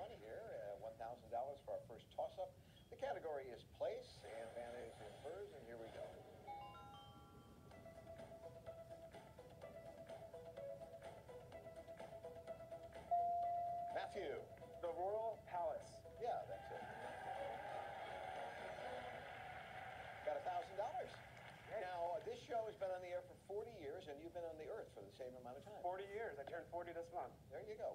money here, uh, $1,000 for our first toss-up. The category is place, and Vanna is in hers, and here we go. Matthew. The Royal Palace. Yeah, that's it. Got a $1,000. Now, this show has been on the air for 40 years, and you've been on the earth for the same amount of time. 40 years. I turned 40 this month. There you go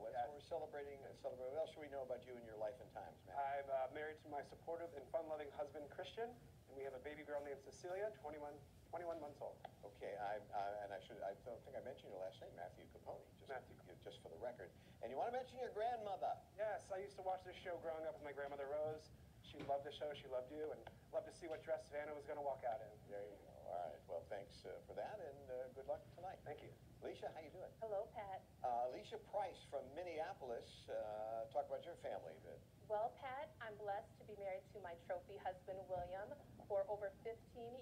celebrating. uh, celebrating. What else should we know about you and your life and times? I'm uh, married to my supportive and fun-loving husband, Christian, and we have a baby girl named Cecilia, 21, 21 months old. Okay, I, uh, and I should, I don't think I mentioned your last name, Matthew Capone, just, Matthew. just for the record. And you want to mention your grandmother. Yes, I used to watch this show growing up with my grandmother, Rose. She loved the show. She loved you, and loved to see what dress Vanna was going to walk out in. There you go. All right. Well, thanks uh, for that, and uh, good luck tonight. Thank you. Alicia, how you doing? Hello, Pat. Uh, Alicia Price from Minneapolis. Uh, talk about your family a bit. Well, Pat, I'm blessed to be married to my trophy husband, William, for over 15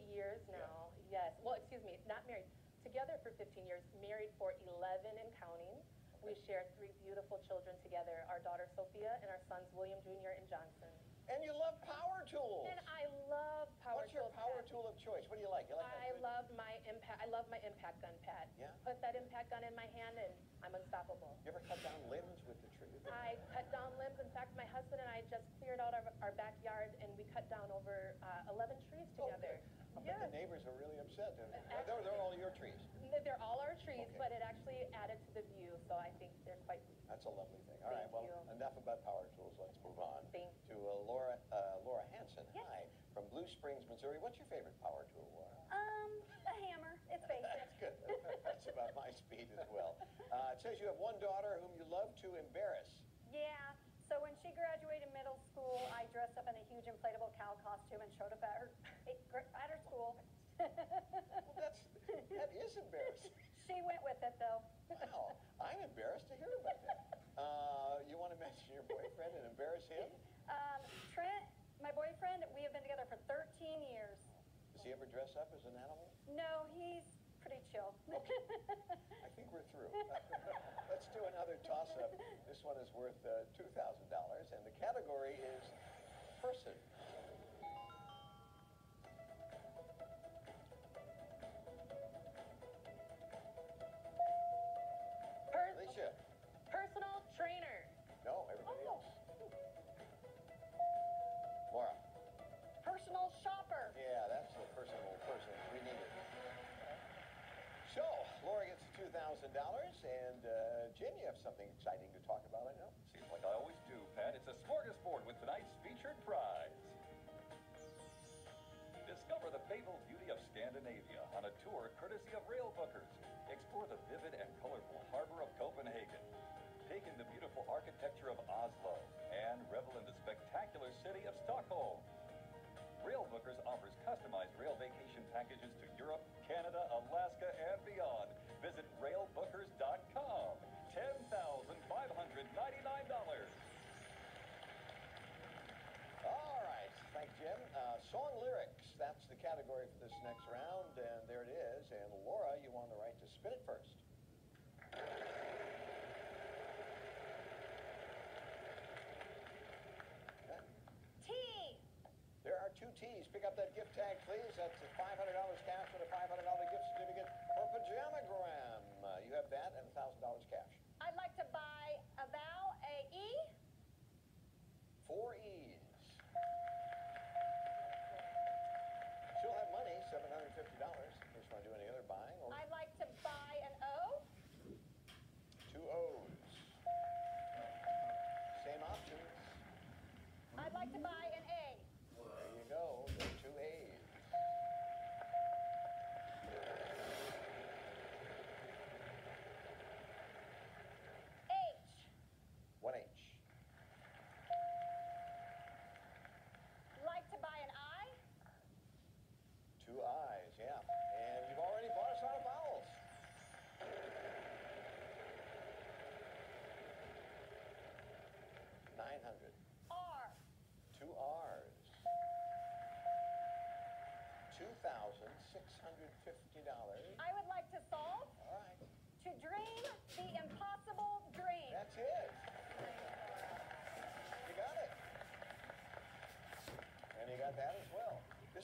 years now. Yes. Well, excuse me, not married. Together for 15 years, married for 11 and counting. We share three beautiful children together our daughter Sophia and our sons William Jr. and Johnson. And you love power tools. And I love power What's your power Pat. tool of choice? What do you like? You like I love my impact. I love my impact gun, Pat. Yeah? Put that impact gun in my hand, and I'm unstoppable. You ever cut down limbs with the tree? I cut down limbs. In fact, my husband and I just cleared out our, our backyard, and we cut down over uh, 11 trees Oh, together. good. I bet Yes. the neighbors are really upset. They're, they're, they're all your trees. They're all our trees, Okay. but it actually added to the view, so I think they're quite. That's a lovely thing. All right, Thank well, you. enough about power tools. Let's move on Thank to uh, Laura uh, Laura Hanson. Yes. Hi, from Blue Springs, Missouri. What's your favorite power tool, Laura? Um, a hammer. It's basic. That's good. That's about my speed as well. Uh, it says you have one daughter whom you love to embarrass. Yeah. So when she graduated middle school, I dressed up in a huge inflatable cow costume and showed up at her at her school. Well, that's that is embarrassing. she went with it though. Wow, I'm embarrassed to hear about that. Uh, you want to mention your boyfriend and embarrass him? Um, Trent, my boyfriend, we have been together for 13 years. Does he ever dress up as an animal? No, he's pretty chill. Okay. I think we're through. Let's do another toss-up. This one is worth uh, $2,000, and the category is person. And uh, Jim, you have something exciting to talk about, I know. Seems like I always do, Pat. It's a smorgasbord with tonight's featured prize. Discover the fabled beauty of Scandinavia on a tour courtesy of Railbookers. Explore the vivid and colorful harbor of Copenhagen. Take in the beautiful architecture of Oslo and revel in the spectacular city of Stockholm. Railbookers offers customized rail vacation packages to Europe, Canada, Alaska, and beyond. Category for this next round, and there it is. And Laura, you won the right to spin it first. T. There are two T's. Pick up that gift tag, please. That's a $500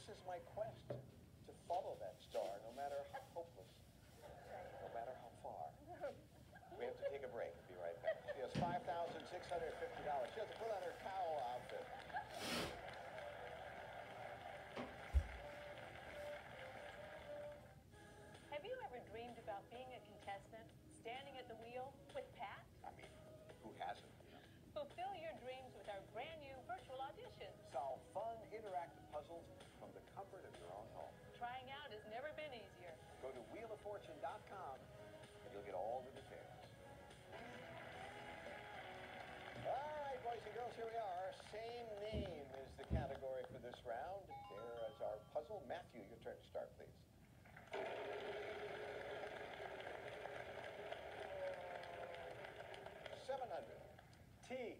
This is my quest to follow that star, no matter how hopeless, no matter how far. We have to take a break. Be right back. He has $5,650. wheeloffortune.com and you'll get all the details. All right, boys and girls, here we are. Same name is the category for this round. There is our puzzle. Matthew, your turn to start, please. Seven hundred. T.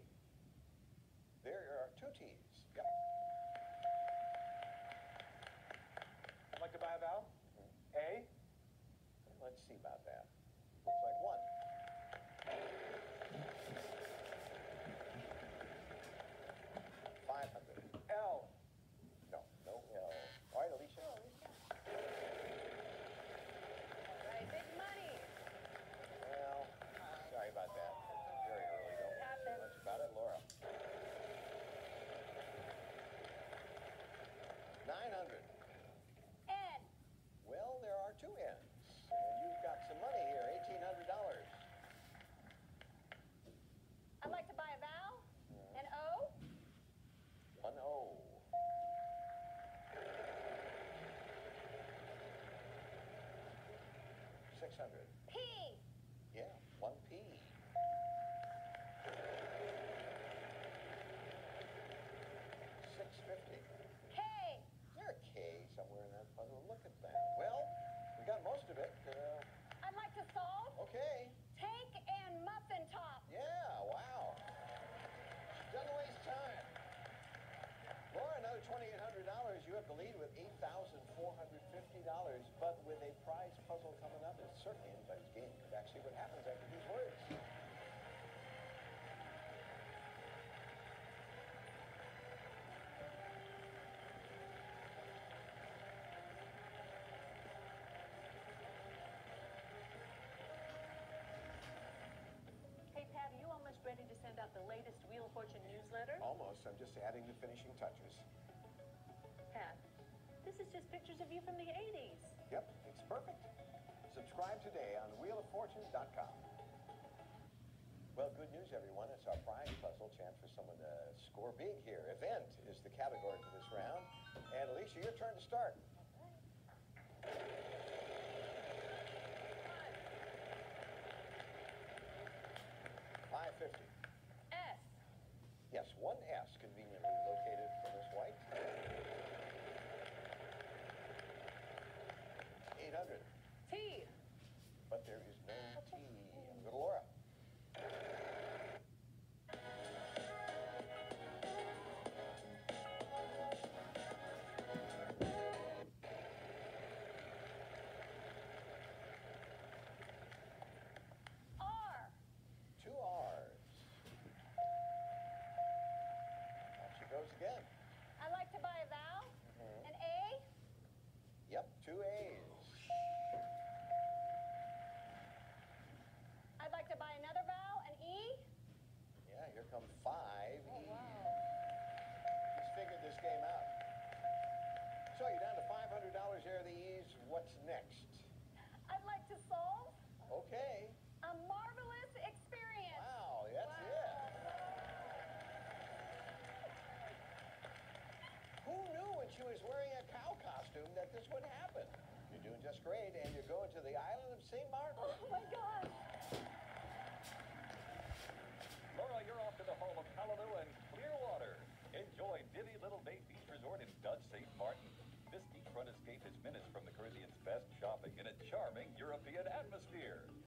600. P. Yeah, one P. somewhere in that puzzle. Look at that. Well, we got most of it. Uh, I'd like to solve. Okay. Tank and muffin top. Yeah, wow. She doesn't waste time. Laura, another $2,800. You have the lead with $8,450, but with a prize puzzle coming certainly anybody's game. Back see what happens after these words. Hey, Pat, are you almost ready to send out the latest Wheel of Fortune newsletter? Almost. I'm just adding the finishing touches. Pat, this is just pictures of you from the 80s. Yep, it's perfect. Subscribe today on wheeloffortune.com. Well, good news, everyone. It's our prize puzzle chance for someone to score big here. Event is the category for this round. And Alicia, your turn to start. She was wearing a cow costume that this would happen? You're doing just great, and you're going to the island of St. Martin. Oh my gosh. Laura, you're off to the home of Hallelujah and Clearwater. Enjoy Divi Little Bay Beach Resort in Dutch St. Martin. This beachfront escape is minutes from the Caribbean's best shopping in a charming European atmosphere.